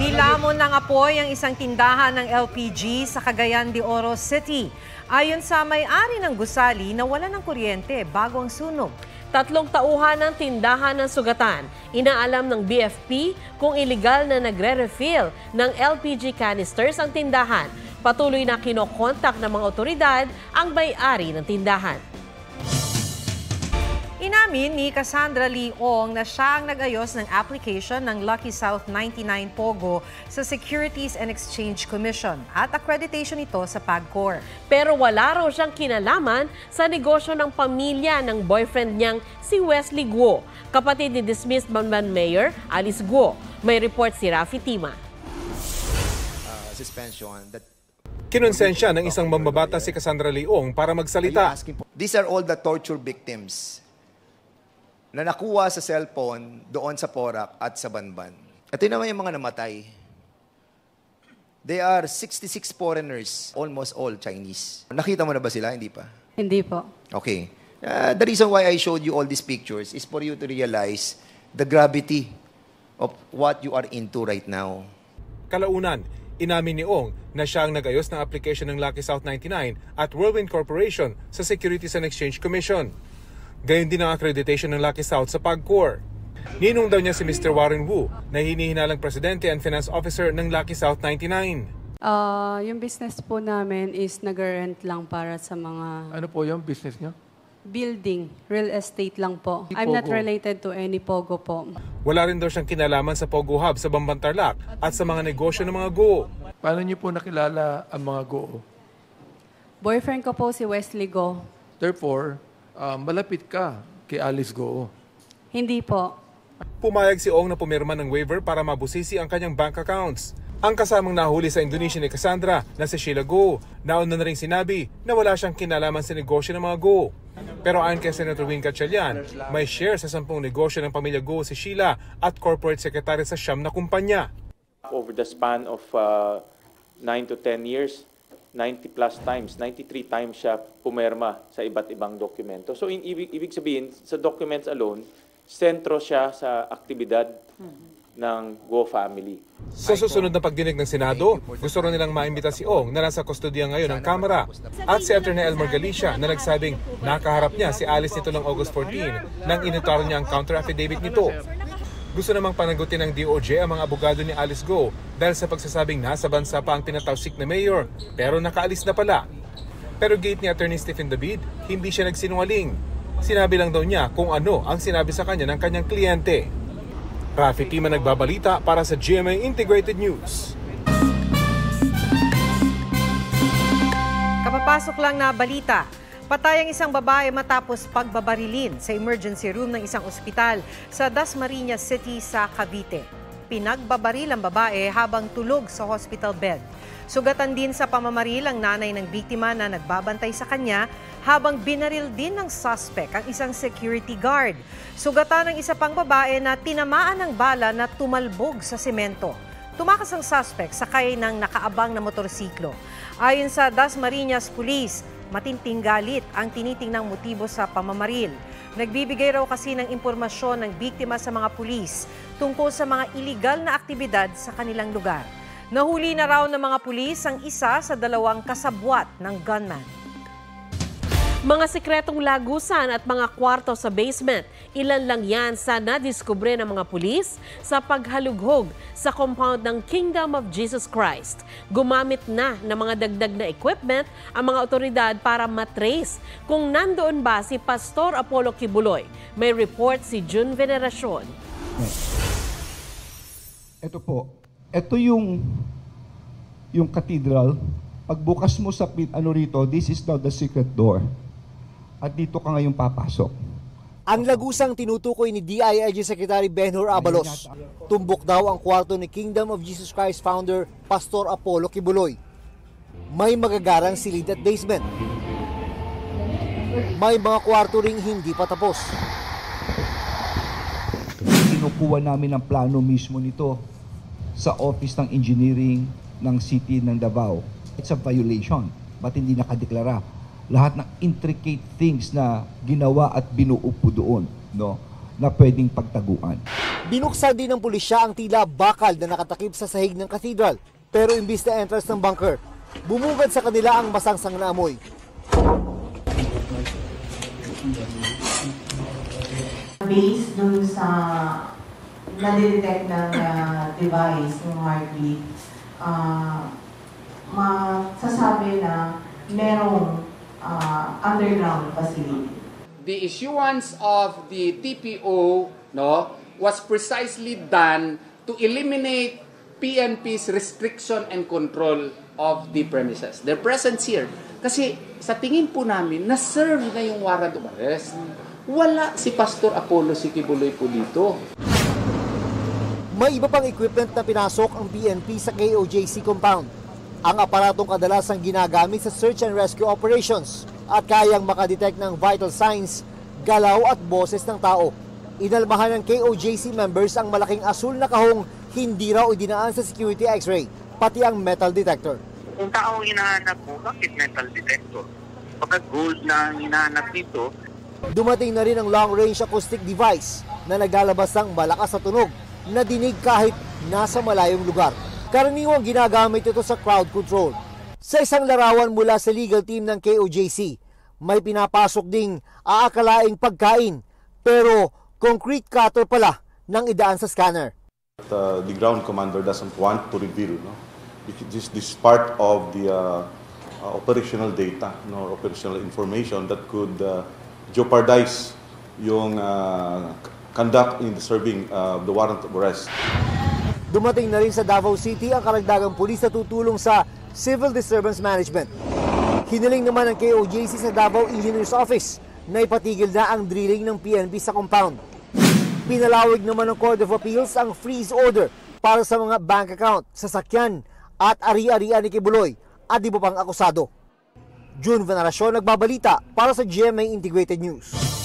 Nilamon ng apoy ang isang tindahan ng LPG sa Cagayan de Oro City. Ayon sa may-ari ng gusali, nawala ng kuryente bago ang sunog. Tatlong tauhan ng tindahan ng sugatan. Inaalam ng BFP kung illegal na nagre-refill ng LPG canisters ang tindahan. Patuloy na kinokontak ng mga otoridad ang may-ari ng tindahan. Inamin ni Cassandra Leong na siya ang nag-ayos ng application ng Lucky South 99 Pogo sa Securities and Exchange Commission at accreditation ito sa PAGCOR. Pero wala raw siyang kinalaman sa negosyo ng pamilya ng boyfriend niyang si Wesley Guo, kapatid ni dismissed Banban Mayor Alice Guo. May report si Rafi Tima. uh, suspension that Kinonsensya ng isang mambabata si Cassandra Leong para magsalita. These are all the torture victims na nakuha sa cellphone doon sa Porac at sa Banban. Ito naman yung mga namatay. They are 66 foreigners, almost all Chinese. Nakita mo na ba sila? Hindi pa. Hindi po. Okay. Uh, the reason why I showed you all these pictures is for you to realize the gravity of what you are into right now. Kalaunan, inamin ni Ong na siya ang nag-ayos ng application ng Lucky South 99 at Whirlwind Corporation sa Securities and Exchange Commission. Gayon din ang accreditation ng Lucky South sa PAGCOR. Ninong daw niya si Mr. Warren Wu na hinihinalang presidente and finance officer ng Lucky South 99. Ah, yung business po namin is nag-rent lang para sa mga Ano po yung business niyo? building, real estate lang po. I'm not Pogo. related to any Pogo po. Wala rin daw siyang kinalaman sa Pogo Hub sa Bambantarlak at sa mga negosyo ng mga go. Paano niyo po nakilala ang mga go? Boyfriend ko po si Wesley Go. Therefore, um, malapit ka kay Alice Go. Hindi po. Pumayag si Ong na pumirma ng waiver para mabusisi ang kanyang bank accounts. Ang kasamang nahuli sa Indonesia ni Cassandra na si Sheila Go, nauna na rin sinabi na wala siyang kinalaman sa negosyo ng mga Go. Pero ayon kay Senator Wing Gatchalian, may share sa sampung negosyo ng pamilya Go si Sheila at corporate secretary sa siyam na kumpanya. over the span of uh, 9 to 10 years, 90 plus times, 93 times siya pumerma sa iba't ibang dokumento. So in, ibig, ibig sabihin, sa documents alone, sentro siya sa aktibidad ng Go family. Sa susunod na pagdinig ng Senado, gusto rin nilang maimbita si Ong na nasa kustodiya ngayon ng Kamara at si Atty. Elmer Galicia na nagsabing nakaharap niya si Alice nito ng August 14 nang initaro niya ang counter affidavit nito. Gusto namang panagutin ng DOJ ang mga abogado ni Alice Go dahil sa pagsasabing nasa bansa pa ang tinatawsik na mayor pero nakaalis na pala. Pero gate ni Attorney Stephen David, hindi siya nagsinungaling. Sinabi lang daw niya kung ano ang sinabi sa kanya ng kanyang kliyente. Rafi Tima nagbabalita para sa GMA Integrated News. Kapapasok lang na balita. Patay ang isang babae matapos pagbabarilin sa emergency room ng isang ospital sa Dasmariñas City sa Cavite. Pinagbabaril ang babae habang tulog sa hospital bed. Sugatan din sa pamamaril ang nanay ng biktima na nagbabantay sa kanya habang binaril din ng suspect ang isang security guard. Sugatan ng isa pang babae na tinamaan ng bala na tumalbog sa semento. Tumakas ang suspect sakay ng nakaabang na motorsiklo. Ayon sa Dasmariñas Police, matinting galit ang tinitingnang motibo sa pamamaril. Nagbibigay raw kasi ng impormasyon ng biktima sa mga pulis tungkol sa mga iligal na aktibidad sa kanilang lugar. Nahuli na raw ng mga pulis ang isa sa dalawang kasabwat ng gunman. Mga sikretong lagusan at mga kwarto sa basement, ilan lang yan sa nadiskubre ng mga pulis sa paghalughog sa compound ng Kingdom of Jesus Christ. Gumamit na ng mga dagdag na equipment ang mga otoridad para matrace kung nandoon ba si Pastor Apollo Kibuloy. May report si June Veneracion. Ito po. Ito yung yung cathedral. Pagbukas mo sa ano rito, this is now the secret door. At dito ka ngayon papasok. Ang lagusang tinutukoy ni DILG Secretary Benhur Abalos. Tumbok daw ang kwarto ni Kingdom of Jesus Christ founder Pastor Apollo Kibuloy. May magagarang silid at basement. May mga kwarto ring hindi pa tapos. Kinukuha namin ang plano mismo nito sa Office ng Engineering ng City ng Davao. It's a violation. Ba't hindi nakadeklara? Lahat ng intricate things na ginawa at binuo po doon, no? na pwedeng pagtaguan. Binuksan din ng pulisya ang tila bakal na nakatakip sa sahig ng cathedral. Pero imbis na entrance ng bunker, bumugad sa kanila ang masangsang na amoy. based dun sa nadidetect ng ah, device, ng heartbeat, uh, masasabi na merong ah, underground facility. the issuance of the TPO no was precisely done to eliminate PNP's restriction and control of the premises. Their presence here. Kasi sa tingin po namin, na-serve na yung warrant of arrest. Wala si Pastor Apollo Sikibuloy po dito. May iba pang equipment na pinasok ang PNP sa KOJC compound. Ang aparatong kadalasang ginagamit sa search and rescue operations at kayang makadetect ng vital signs, galaw at boses ng tao. Inalmahan ng KOJC members ang malaking asul na kahong hindi raw idinaan sa security x-ray, pati ang metal detector. Kung tao ang hinahanap mo, bakit metal detector? Baka gold na ang hinahanap dito, Dumating na rin ang long-range acoustic device na naglalabas ng malakas na tunog na dinig kahit nasa malayong lugar. Karaniwang ginagamit ito sa crowd control. Sa isang larawan mula sa legal team ng KOJC, may pinapasok ding aakalaing pagkain pero concrete cutter pala ng idaan sa scanner. uh, the ground commander doesn't want to reveal. No? This, this is part of the uh, uh, operational data, no, operational information that could uh, jeopardize yung uh, conduct in the serving uh, the warrant of arrest. Dumating na rin sa Davao City ang karagdagang pulis na tutulong sa civil disturbance management. Hiniling naman ng KOJC sa Davao Engineers Office na ipatigil na ang drilling ng PNP sa compound. Pinalawig naman ng Court of Appeals ang freeze order para sa mga bank account, sasakyan at ari-arian ni Kibuloy at iba pang akusado. June Veneracion nagbabalita para sa GMA Integrated News.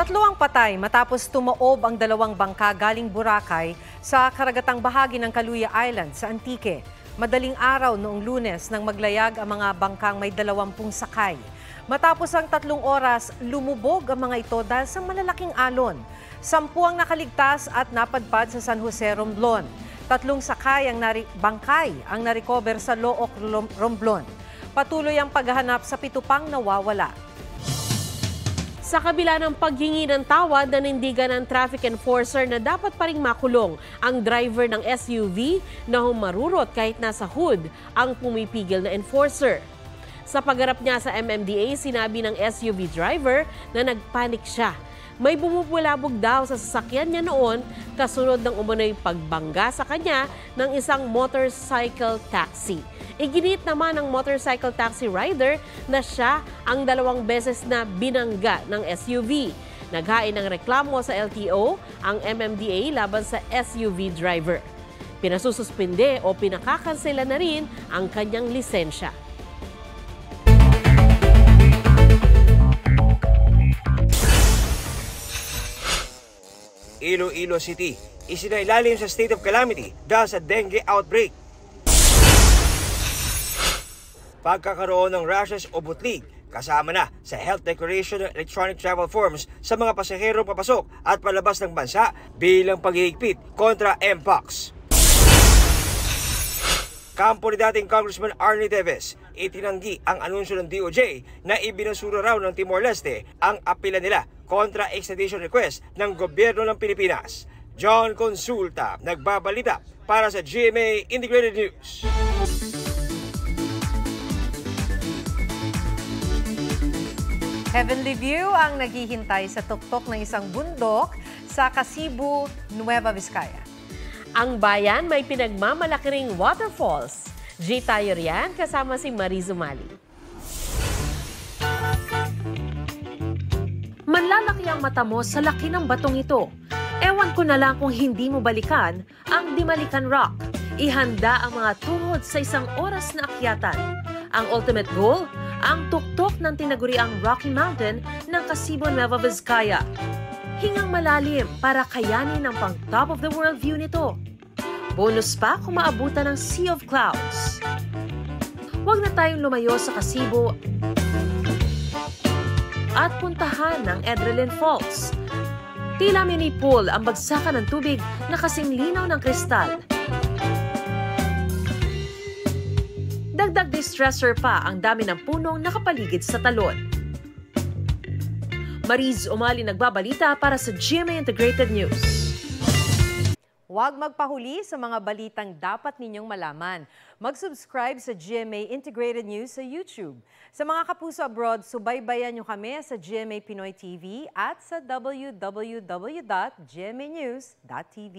Tatlo ang patay matapos tumaob ang dalawang bangka galing Boracay sa karagatang bahagi ng Kaluya Island sa Antique. Madaling araw noong lunes nang maglayag ang mga bangkang may dalawampung sakay. Matapos ang tatlong oras, lumubog ang mga ito dahil sa malalaking alon. Sampu ang nakaligtas at napadpad sa San Jose, Romblon. Tatlong sakay ang nari- bangkay ang narecover sa Looc, Rom- Romblon. Patuloy ang paghahanap sa pitupang nawawala. Sa kabila ng paghingi ng tawad, nanindigan ng traffic enforcer na dapat pa ring makulong ang driver ng SUV na humarurot kahit nasa hood ang pumipigil na enforcer. Sa pagharap niya sa MMDA, sinabi ng SUV driver na nagpanik siya. May bumubulabog daw sa sasakyan niya noon kasunod ng umano'y pagbangga sa kanya ng isang motorcycle taxi. Iginit naman ng motorcycle taxi rider na siya ang dalawang beses na binangga ng SUV. Naghain ng reklamo sa LTO ang MMDA laban sa SUV driver. Pinasususpinde o pinakakansela na rin ang kanyang lisensya. Iloilo City isinailalim sa state of calamity dahil sa dengue outbreak. Pagkakaroon ng rashes o butlig kasama na sa health declaration ng electronic travel forms sa mga pasahero papasok at palabas ng bansa bilang paghihigpit kontra Mpox. Kampo ni dating Congressman Arnie Davis, itinanggi ang anunsyo ng DOJ na ibinasura raw ng Timor-Leste ang apela nila kontra extradition request ng gobyerno ng Pilipinas. John Consulta, nagbabalita para sa GMA Integrated News. Heavenly View ang naghihintay sa tuktok ng isang bundok sa Kasibu, Nueva Vizcaya. Ang bayan may pinagmamalaki ring waterfalls. G tayo riyan kasama si Marizu Mali. Manlalaki ang mata mo sa laki ng batong ito. Ewan ko na lang kung hindi mo balikan ang Dimalikan Rock. Ihanda ang mga tuhod sa isang oras na akyatan. Ang ultimate goal, ang tuktok ng tinaguriang Rocky Mountain ng Kasibo Nueva Vizcaya. Hingang malalim para kayanin ang pang top of the world view nito. Bonus pa kung maabutan ng Sea of Clouds. Huwag na tayong lumayo sa Kasibo at puntahan ng Edrelin Falls. Tila mini pool ang bagsakan ng tubig na kasing linaw ng kristal. Dagdag distressor pa ang dami ng punong nakapaligid sa talon. Mariz Umali nagbabalita para sa GMA Integrated News. Huwag magpahuli sa mga balitang dapat ninyong malaman. Mag-subscribe sa GMA Integrated News sa YouTube. Sa mga kapuso abroad, subaybayan nyo kami sa GMA Pinoy TV at sa www.gmanews.tv.